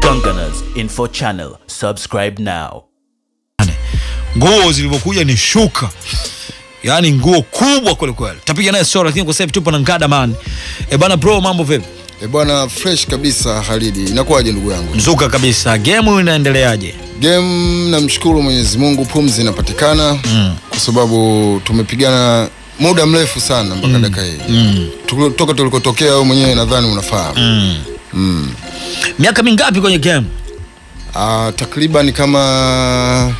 Gungunners Info Channel. Subscribe now. nguo zilivyokuja ni shuka yaani nguo kubwa kwelikweli tapiga naye sora, lakini kwa sasa tupo na ngada man e bana bro mambo vipi E bwana, fresh kabisa Halidi, inakuwaje ndugu yangu? mzuka kabisa game inaendeleaje Game, namshukuru Mwenyezi Mungu, pumzi inapatikana mm. kwa sababu tumepigana muda mrefu sana mpaka mm. dakika hii mm. toka tulikotokea, wewe mwenyewe nadhani unafahamu mm. mm. miaka mingapi kwenye game Ah, takriban kama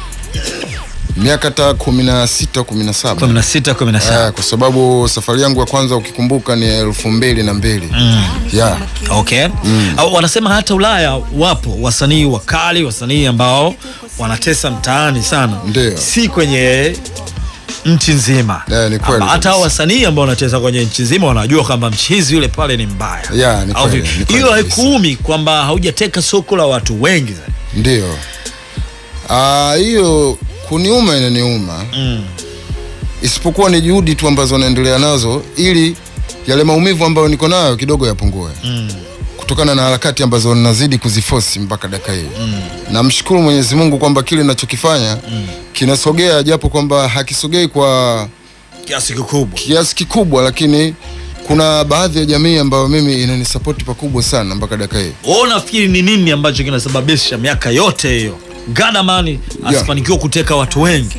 miaka ta kumi na sita kumi na saba 16 17 saba kwa sababu safari yangu ya kwanza ukikumbuka ni elfu mbili na mbili mm. yeah. okay mm. Au wanasema hata ulaya wapo wasanii wakali wasanii ambao wanatesa mtaani sana Ndio. si kwenye nchi nzima. Eh, ni kweli hata hao wasanii ambao wanacheza kwenye nchi nzima wanajua kwamba mchizi yule pale ni mbaya. Yeah, ni kweli, ni kweli hiyo haikuumi kwamba haujateka soko la watu wengi Ndio. Ah, hiyo kuniuma inaniuma. Mm. isipokuwa ni juhudi tu ambazo naendelea nazo ili yale maumivu ambayo niko nayo kidogo yapungue. Mm. Kutokana na harakati ambazo nazidi kuzifosi mpaka dakika hii. Mm. namshukuru mwenyezi mungu kwamba kile nachokifanya mm. kinasogea japo kwamba hakisogei kwa kiasi kikubwa. kiasi kikubwa lakini kuna baadhi ya jamii ambayo mimi inanisapoti pakubwa sana mpaka dakika hii. Wewe unafikiri ni nini ambacho kinasababisha miaka yote hiyo? Ganamani asifanikiwa kuteka watu wengi.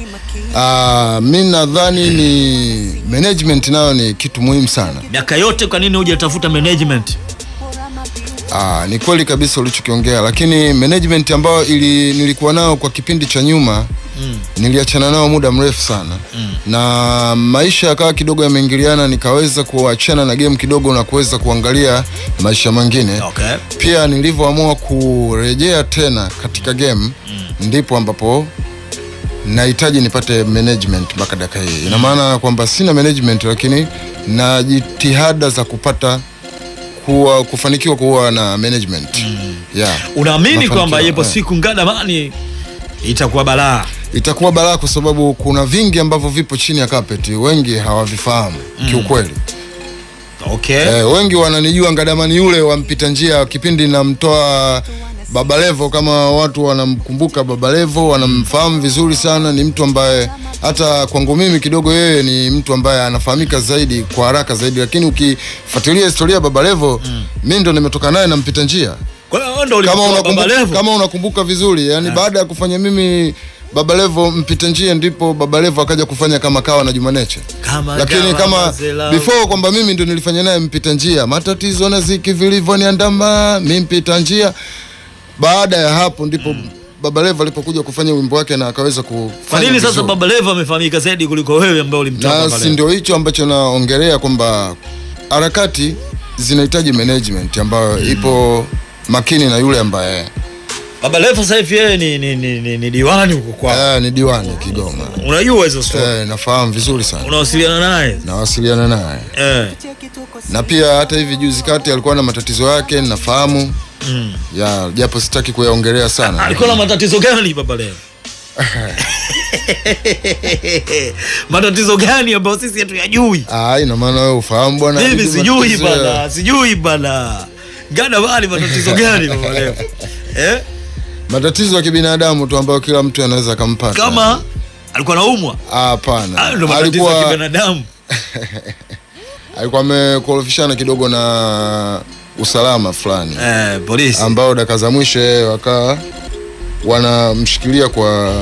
Ah, mi nadhani ni management nayo ni kitu muhimu sana. Miaka yote kwa nini hujatafuta management Aa, ni kweli kabisa ulichokiongea, lakini management ambayo ili, nilikuwa nao kwa kipindi cha nyuma mm. niliachana nao muda mrefu sana mm. na maisha yakawa kidogo yameingiliana, nikaweza kuachana na game kidogo na kuweza kuangalia maisha mengine okay. pia nilivyoamua kurejea tena katika game mm. ndipo ambapo nahitaji nipate management mpaka dakika hii. Ina maana kwamba sina management, lakini na jitihada za kupata kuwa, kufanikiwa kuwa na management mm. yeah. unaamini kwamba ipo yeah. siku ngadamani itakuwa balaa itakuwa balaa kwa sababu kuna vingi ambavyo vipo chini ya carpet, wengi hawavifahamu mm. kiukweli okay. Eh, wengi wananijua Ngadamani yule wampita njia kipindi namtoa Baba Levo, kama watu wanamkumbuka Baba Levo wanamfahamu vizuri sana. Ni mtu ambaye hata kwangu mimi kidogo yeye ni mtu ambaye anafahamika zaidi kwa haraka zaidi, lakini ukifuatilia historia ya Baba Levo mm. mimi ndo nimetoka naye na mpita njia kama unakumbuka, kama unakumbuka vizuri yani, baada ya kufanya mimi Baba Levo mpita njia, ndipo Baba Levo akaja kufanya kama kawa na Juma Neche, lakini kama before kwamba mimi ndo nilifanya naye mpita njia, matatizo na ziki vilivyoniandama mimi mpita njia. Baada ya hapo ndipo mm. Baba Levo alipokuja kufanya wimbo wake na akaweza kufanya kwa nini sasa. Baba Levo amefahamika zaidi kuliko wewe ambaye pale na si ndio hicho ambacho naongelea kwamba harakati zinahitaji management ambayo mm. ipo makini na yule ambaye Baba Levo sasa hivi yeye ni, ni, ni, ni, ni diwani huko kwao eh, ni diwani Kigoma. unajua hizo story Eh, nafahamu vizuri sana, unawasiliana naye nawasiliana naye eh. na pia hata hivi juzi kati alikuwa na matatizo yake, nafahamu mm. ya japo sitaki kuyaongelea sana. alikuwa na matatizo gani Baba Levo matatizo gani ambayo sisi hatuyajui Ah, ina maana wewe ufahamu bwana. mimi sijui bwana, bana sijui bana gana bali matatizo gani Baba Levo eh? Matatizo ya kibinadamu tu ambayo kila mtu anaweza akampata. kama alikuwa anaumwa? Hapana. ndio matatizo ya kibinadamu alikuwa amekorofishana kidogo na usalama fulani eh, polisi ambao dakika za mwisho yeye wakawa wanamshikilia kwa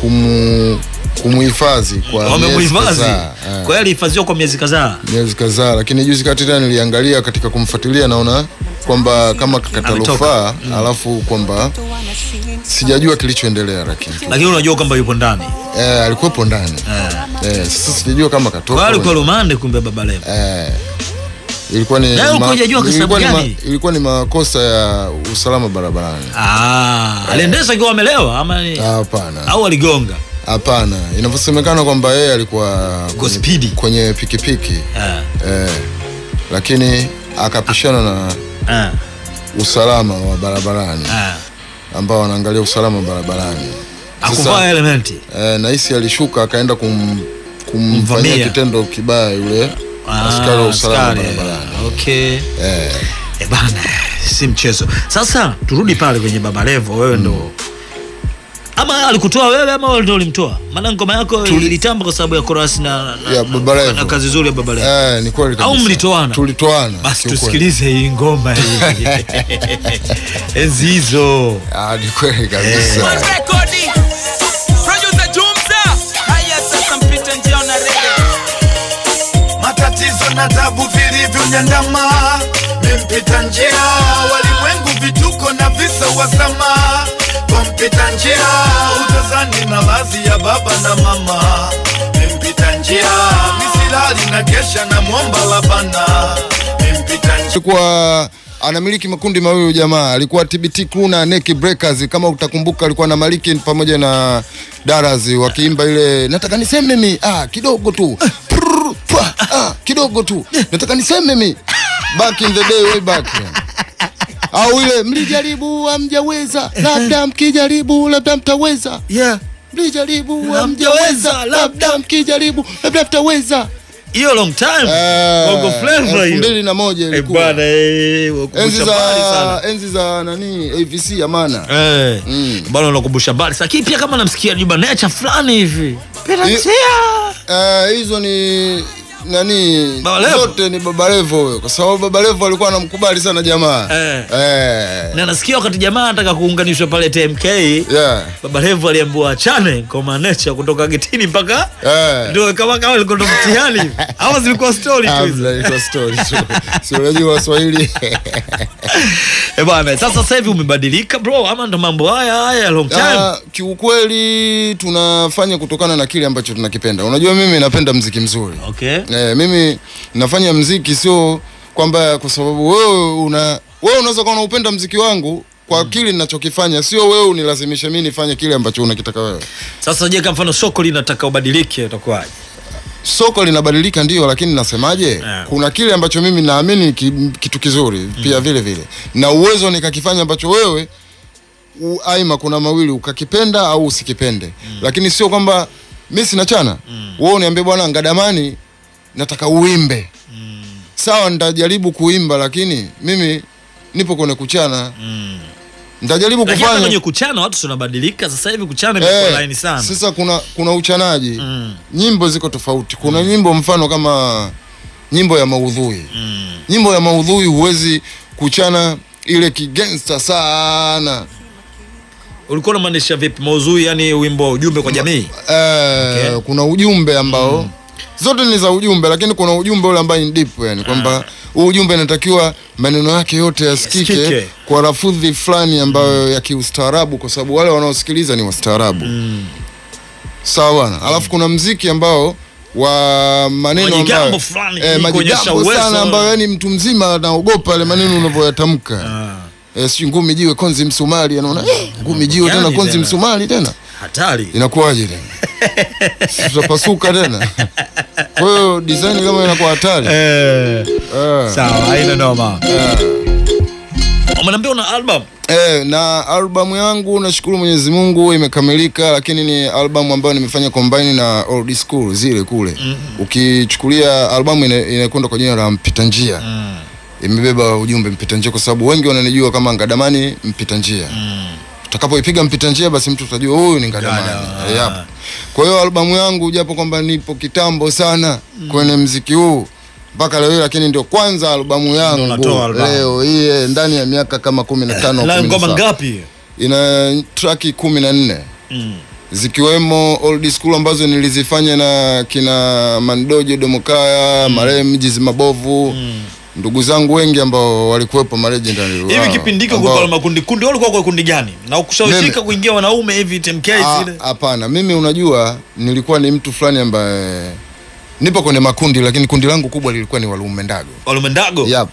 kumu kumuhifadhi kwa wamemuhifadhi. Eh. kwa hiyo alihifadhiwa kwa miezi kadhaa miezi kadhaa, lakini juzi kati tena niliangalia katika kumfuatilia, naona kwamba kama katalofaa mm. alafu kwamba sijajua kilichoendelea, lakini lakini unajua kwamba yupo ndani. Eh, alikuwepo ndani. Eh, Eh, sasa sijajua kama katoka alikuwa rumande kumbe Baba Levo. Eh, ilikuwa ni ma- ilikuwa ni ma- ilikuwa ni makosa ya usalama barabarani. ah, aliendesha akiwa amelewa ama ni Hapana, au aligonga? Hapana, inavyosemekana kwamba yeye alikuwa Kwa kwenye- kwenye pikipiki. Eh, eh, lakini akapishana na eh, usalama wa barabarani ah. ambao wanaangalia usalama wa barabarani. akuvaa elementi eh, nahisi alishuka akaenda kum, kumfanyia kitendo kibaya yule Ah, askari wa usalama askari, barabarani. okay Eh, E bana, si mchezo. Sasa turudi pale kwenye Baba Levo, wewe ndo ama alikutoa wewe ama wewe ndo ulimtoa? Maana ngoma yako ilitamba kwa sababu ya chorus na, na, Ya Baba na, na kazi nzuri ya Baba Levo. Eh, ni kweli kabisa. Au mlitoana? Tulitoana. Basi tusikilize hii ngoma hii. Enzi hizo. Ah, ni kweli kabisa. Njia matatizo na tabu vilivyonyandama mimpita njia walimwengu vituko na visa wasama mpita njia. Utazani na vazi ya baba na mama. Mpita njia. Misilali na kesha na mwomba labana mpita njia. Alikuwa anamiliki makundi mawili jamaa. Alikuwa TBT Crew na Neki Breakers. Kama utakumbuka alikuwa na Maliki pamoja na Daraz wakiimba ile nataka niseme mi ah kidogo tu. Prrr, pwa, ah kidogo tu. Nataka niseme mi back in the day way back au ile mlijaribu amjaweza labda mkijaribu labda mtaweza. Yeah. mlijaribu Hamjaweza, hamjaweza labda mkijaribu labda mtaweza. Hiyo long time. Bongo Flava hiyo. mbili na moja Eh, ilikuwa. bwana eh, enzi za enzi za nani? AVC Amana. Eh, Mm. bwana unakumbusha mbali lakini pia kama namsikia Juba Nature fulani hivi. Hi- Eh, hizo ni nani zote ni Baba Levo huyo, kwa sababu Baba Levo alikuwa anamkubali sana jamaa Eh. Eh, na nasikia wakati jamaa anataka kuunganishwa pale TMK yeah. Baba Levo aliambiwa achane kwa Nature kutoka getini mpaka Eh. ndio kama kama alikuwa ndo mtihani au zilikuwa story tu hizo zilikuwa story tu. Si unajua Waswahili eh bwana sasa sasa hivi umebadilika bro ama ndo mambo haya haya long time Ah, kiukweli tunafanya kutokana na kile ambacho tunakipenda. Unajua mimi napenda mziki mzuri okay Eh, mimi nafanya mziki sio kwamba kwa sababu wewe una wewe unaweza kuwa unaupenda mziki wangu kwa kile ninachokifanya, sio wewe unilazimishe mimi nifanye kile ambacho unakitaka wewe. sasa je kama mfano soko linataka ubadilike utakuwaje Soko linabadilika ndio, lakini nasemaje, Yeah. kuna kile ambacho mimi naamini ki, kitu kizuri pia vile vile, na uwezo nikakifanya ambacho wewe aima kuna mawili ukakipenda au usikipende, mm. lakini sio kwamba mimi sina chana wewe uniambie bwana Ngadamani nataka uimbe mm. sawa, nitajaribu kuimba, lakini mimi nipo kwenye kuchana mm. nitajaribu kufanya kwenye kuchana watu tunabadilika sasa hivi kuchana imekuwa Eh, laini sana Sasa kuna kuna uchanaji Mm. nyimbo ziko tofauti. Kuna mm. nyimbo mfano kama nyimbo ya maudhui Mm. nyimbo ya maudhui huwezi kuchana ile kigensta sana ulikuwa unamaanisha vipi maudhui? yani wimbo wa ujumbe kwa jamii eh, Okay. kuna ujumbe ambao zote ni za ujumbe, lakini kuna ujumbe ule ambao ni deep, yani kwamba huu ujumbe inatakiwa maneno yake yote yasikike yes, kwa rafudhi fulani ambayo mm. ya kiustaarabu, kwa sababu wale wanaosikiliza ni wastaarabu mm. sawa bwana. Alafu kuna mziki ambao wa maneno ambayo eh, majigambo sana ambayo yani mtu mzima anaogopa yale maneno unavyoyatamka. Eh, si ngumi jiwe konzi msumari anaona eh, ngumi jiwe tena konzi msumari tena hatari inakuwaje tena tutapasuka tena kwa hiyo design kama inakuwa hatari eh, Eh. sawa haina noma umeniambia una album Eh, na albamu yangu nashukuru Mwenyezi Mungu imekamilika, lakini ni albamu ambayo nimefanya combine na old school zile kule. mm -hmm. Ukichukulia albamu ina- inakwenda kwa jina la Mpita Njia. mm. Imebeba ujumbe mpita njia, kwa sababu wengi wananijua kama Ngadamani mpita njia. Utakapoipiga mpita njia, basi mtu utajua huyu ni Ngadamani. Ngada. Eh. Kwa hiyo albamu yangu, japo kwamba nipo kitambo sana mm. kwenye mziki huu mpaka leo hii, lakini ndio kwanza albamu yangu leo hii eh, ndani ya miaka kama 15 na ngoma 17 ngapi ina traki kumi na nne Mm. zikiwemo old school ambazo nilizifanya na kina Mandojo Domokaya mm. marehemu Jizi Mabovu ndugu zangu wengi ambao walikuwepo maregendary hivi kipindi hiko kwa makundi kundi walikuwa kwa kundi gani? Na ukushawishika kuingia wanaume hivi TMK Ah, zile? hapana. Mimi unajua nilikuwa ni mtu fulani ambaye nipo kwenye makundi lakini kundi langu kubwa lilikuwa ni Walume Ndago. Walume ndago? Yep.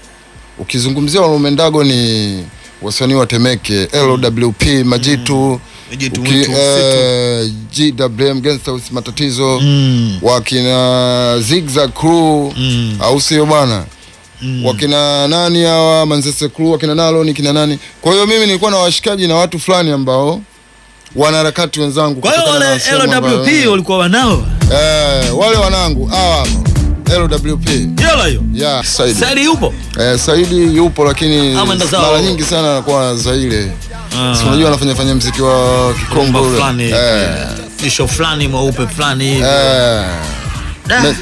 ukizungumzia Walume Ndago ni wasanii wa Temeke LWP Majitu Majitu, uki- Mwitu, eh, GWM with matatizo Mm. wakina Zigzag Crew Mm. au sio bwana wakina nani hawa? Manzese Crew wakina Naloni kina nani? Kwa hiyo mimi nilikuwa na washikaji na watu fulani ambao wanaharakati wenzangu kwa hiyo wale LWP walikuwa wanao? Eh, wale wanangu hawa hapa LWP Yola hiyo. ya Saidi. Saidi yupo? eh, Saidi yupo lakini mara nyingi sana anakuwa Zaire Ah. si unajua anafanya fanya mziki wa Kikongo ule. fulani. eh, Nisho fulani mweupe fulani hivi.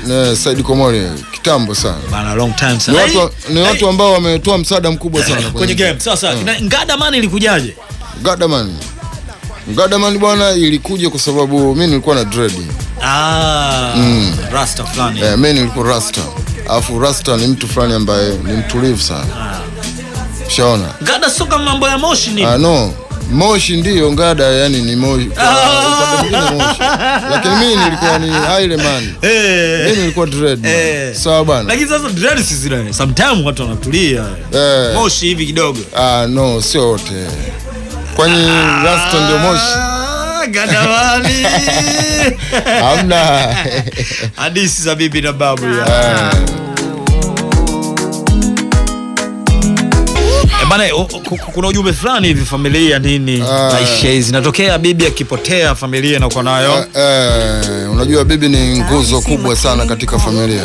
eh, Saidi Komori kitambo sana. Bana long time ni watu, ni watu ambao wametoa msaada mkubwa sana kwenye game. Sasa na ilikujaje? Bwana ilikuja kwa sababu mi nilikuwa na dread Ah, Rasta fulani. eh, mi nilikuwa rasta. Alafu rasta ni mtu fulani ambaye ni mtulivu sana. Shaona Gada sio kama mambo ya moshi nini? ah, no moshi ndiyo ngada yani ni moshi kwa mwingine moshi lakini mimi nilikuwa ni haile man Eh. mi nilikuwa dread. Eh. sawa bwana Lakini sasa dread si zile. Sometimes watu wanatulia. eh, Moshi hivi kidogo. ah, no sio wote kwani rasta ndio moshi Ah, Gadawali. hamna Hadithi za bibi na babu ya. Bana, kuna ujumbe fulani hivi familia nini Ah. maisha hizi inatokea bibi akipotea familia inakuwa nayo. Eh, unajua bibi ni nguzo kubwa sana katika familia.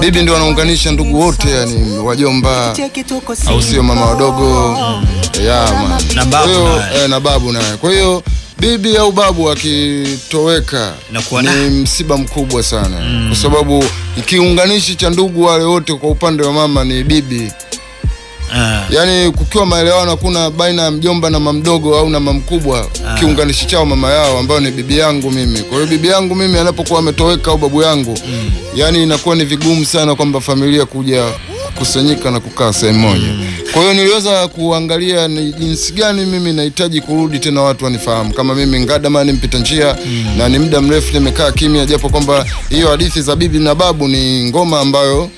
Bibi ndio anaunganisha ndugu wote yani wajomba au sio mama wadogo ya man. Na babu Kwa hiyo, naye. eh, na babu naye. Kwa hiyo bibi au babu akitoweka ni msiba mkubwa sana. Kwa sababu kiunganishi cha ndugu wale wote kwa upande wa mama ni bibi Ah. yaani kukiwa maelewano hakuna baina ya mjomba na mamdogo au na mamkubwa ah. kiunganishi chao mama yao ambayo ni bibi yangu mimi kwa hiyo bibi yangu mimi anapokuwa ametoweka au babu yangu mm. yaani inakuwa ni vigumu sana kwamba familia kuja kusanyika na kukaa sehemu moja kwa hiyo niliweza kuangalia ni jinsi gani mimi nahitaji kurudi tena watu wanifahamu kama mimi Ngadama ni mpita njia mm. na ni muda mrefu nimekaa kimya japo kwamba hiyo hadithi za bibi na babu ni ngoma ambayo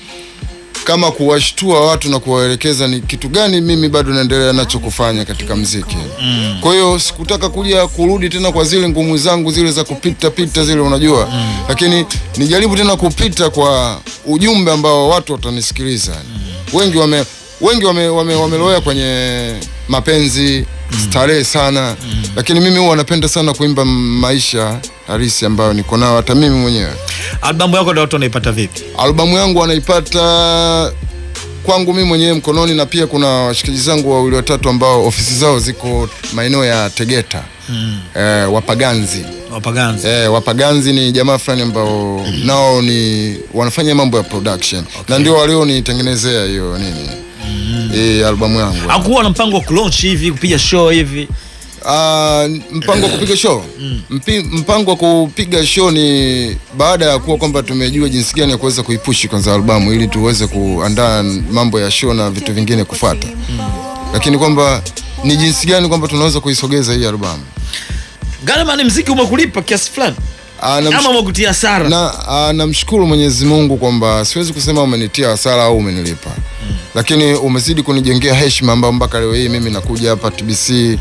kama kuwashtua watu na kuwaelekeza ni kitu gani mimi bado naendelea nacho kufanya katika mziki mm. kwa hiyo sikutaka kuja kurudi tena kwa zile ngumu zangu zile za kupita pita zile unajua mm. lakini nijaribu tena kupita kwa ujumbe ambao watu watanisikiliza mm. wengi wame wengi wame, wame, wameloea kwenye mapenzi starehe sana. Mm. lakini mimi huwa napenda sana kuimba maisha halisi ambayo niko nao hata mimi mwenyewe. Albamu yako ndio watu wanaipata vipi? Albamu yangu wanaipata kwangu mimi mwenyewe mkononi na pia kuna washikaji zangu wawili watatu ambao ofisi zao ziko maeneo ya Tegeta. Mm. eh, Wapaganzi. Wapaganzi. Eh, Wapaganzi ni jamaa fulani ambao nao ni wanafanya mambo ya production. Okay. na ndio walionitengenezea hiyo nini hii albamu yangu. Hakuwa na mpango wa kulaunch hivi kupiga show hivi? Ah, mpango wa kupiga show? Mpi, mpango wa kupiga show ni baada ya kuwa kwamba tumejua jinsi gani ya kuweza kuipushi kwanza albamu ili tuweze kuandaa mambo ya show na vitu vingine kufuata. Mm. lakini kwamba ni jinsi gani kwamba tunaweza kuisogeza hii albamu? Gharama ni mziki umekulipa kiasi fulani? Ah, ama umekutia hasara? Na ah, namshukuru Mwenyezi Mungu kwamba siwezi kusema umenitia hasara au umenilipa lakini umezidi kunijengea heshima ambayo mpaka leo hii mimi nakuja hapa TBC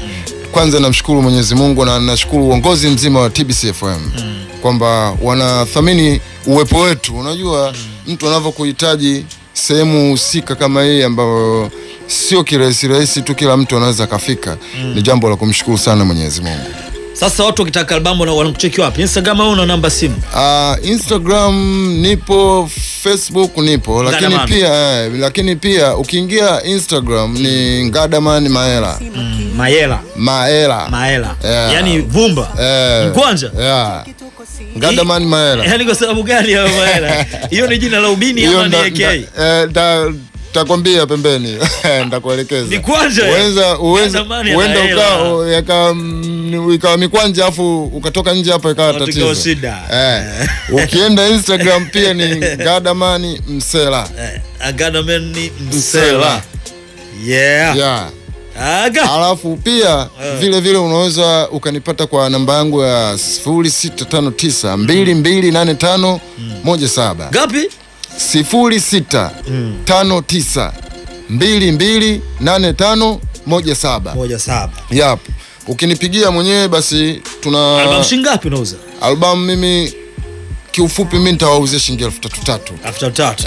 kwanza namshukuru Mwenyezi Mungu na nashukuru uongozi mzima wa TBC FM mm. kwamba wanathamini uwepo wetu unajua mm. mtu anavyokuhitaji sehemu husika kama hii ambayo sio kirahisi rahisi tu kila mtu anaweza akafika ni jambo la kumshukuru sana Mwenyezi Mungu sasa watu wakitaka albamu wana- wanakucheki wapi? Instagram au una namba simu? Uh, Instagram nipo, Facebook nipo, lakini Ngadaman. pia eh, lakini pia ukiingia Instagram ni Ngadaman Maela Mm, Maela maela Yeah. yani vumba. Eh, mkwanja. Yeah. Ngadaman Maela yani kwa sababu gani hayo maela hiyo ni jina la ubini ama ni AK eh, takwambia pembeni. Ndakuelekeza Ni kwanja, uweza uweza uenda Maela. ukawa yaka ikawa mikwanja afu ukatoka nje hapa ikawa tatizo. eh. ukienda Instagram pia ni Gadamani Msela. Eh, Gadamani Msela. yeah. Yeah. aga. Alafu pia uh, vile vile unaweza ukanipata kwa namba yangu ya 0659 2285 17 gapi 0659 2285 17 moja saba. Yap ukinipigia mwenyewe basi tuna albamu shingapi unauza albamu mimi kiufupi mi nitawauzia shilingi elfu tatu tatu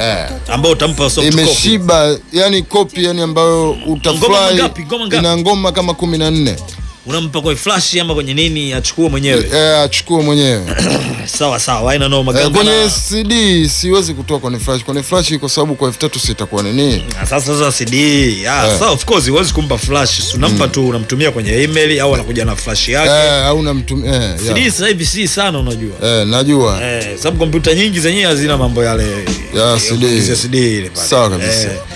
Eh. ambao utampa soft copy imeshiba yani kopi yani ambayo utafurahi ngapi? Ngoma ngapi? ina ngoma kama kumi na nne unampa kwa flash ama kwenye nini achukue mwenyewe? Eh, achukue mwenyewe. Sawa sawa haina noma eh, kwenye cd siwezi kutoa kwenye flash. Kwenye flash kwa sababu kwa elfu tatu sitakuwa nini? Ah, sasa sasa cd ah, Eh. so of course huwezi kumpa flash. Unampa unampa tu unamtumia kwenye email au anakuja na flash yake. Eh, au unamtumia eh, cd sasa hivi si sana unajua. Eh, najua. Eh, sababu kompyuta nyingi zenyewe hazina mambo yale Ya, CD. ya CD ile pale. Sawa kabisa. Ah,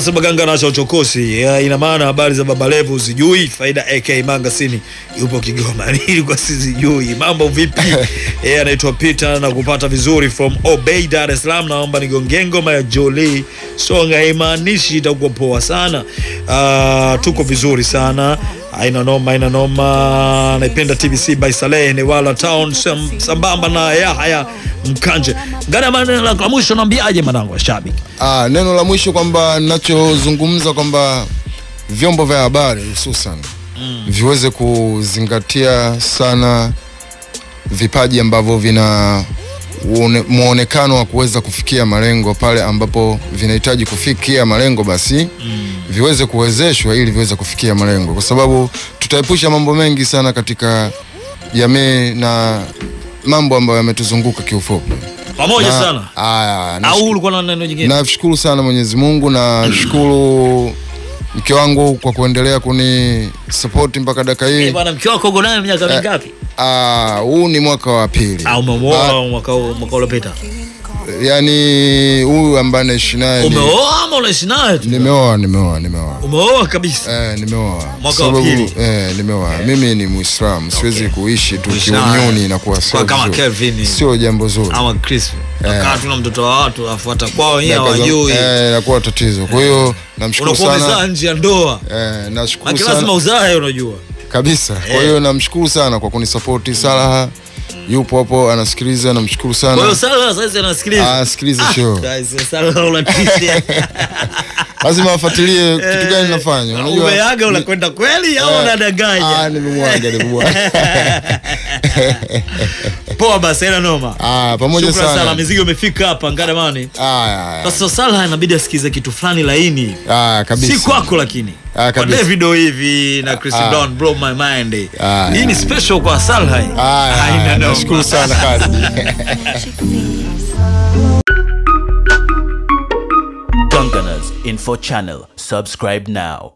sema ganga nacho chochokosi, ina maana habari za baba levo zijui faida ak mangasini yupo kigoma. Nilikuwa sizijui mambo vipi? Yeye anaitwa peter na kupata vizuri from obey dar es salaam. Naomba nigonge ngoma ya joli. Songa haimaanishi itakuwa poa sana. Uh, tuko vizuri sana aina noma aina noma. Naipenda tbc by saleh ni wala town sambamba na yahaya mkanje. Gani maneno la la mwisho naambiaje mwanangu wa shabiki? Ah, neno la mwisho kwamba ninachozungumza kwamba vyombo vya habari hususan mm. viweze kuzingatia sana vipaji ambavyo vina mwonekano wa kuweza kufikia malengo pale ambapo vinahitaji kufikia malengo basi mm. viweze kuwezeshwa ili viweze kufikia malengo. Kwa sababu tutaepusha mambo mengi sana katika jamii na mambo ambayo yametuzunguka kiufupi. Pamoja Na- sana. aya, na- au ulikuwa na neno jingine? nashukuru sana mwenyezi mungu nashukuru mke wangu kwa kuendelea kuni support mpaka dakika Eh, hii bwana mke wako uko naye miaka mingapi? Ah, huu ni mwaka wa pili. Au umemuoa mwaka uliopita? Yaani huyu ambaye naishi naye umeoa ama unaishi naye nimeoa nimeoa nimeoa. Umeoa kabisa? Eh, nimeoa. Mwaka wa pili. eh, nimeoa. Mimi ni muislamu siwezi kuishi tu kiunyuni na kuwa sio kama. Kelvin. sio jambo zuri. Ama chris. Akaa tuna mtoto wa watu afuata kwao hawajui. eh, inakuwa tatizo. Kwa hiyo namshukuru unakuwa sana. nje ya ndoa. Eh, nashukuru sana lazima uzae unajua kabisa. Kwa hiyo namshukuru sana kwa kunisapoti Salaha yupo hapo anasikiliza namshukuru sana. kwa hiyo sana sala sasa anasikiliza Ah, sikiliza show. Guys, sala unatisia lazima afuatilie kitu gani nafanya unajua. Umeaga unakwenda kweli au Eh, unadanganya? Ah, nimemwaga nimemwaga poa basi ina noma. Ah pamoja sana sana. sana mizigo imefika hapa ngadamani ah ah, sasa Salah inabidi asikize kitu fulani laini. Ah kabisa. Si kwako lakini. Ah, kwa David Davido hivi na Chris Ah. Brown blow my mind. Ah, hii ni special kwa Salah hii. ah, Haina ah noma. nashukuru sana kazi. Gunganers Info Channel. Subscribe now.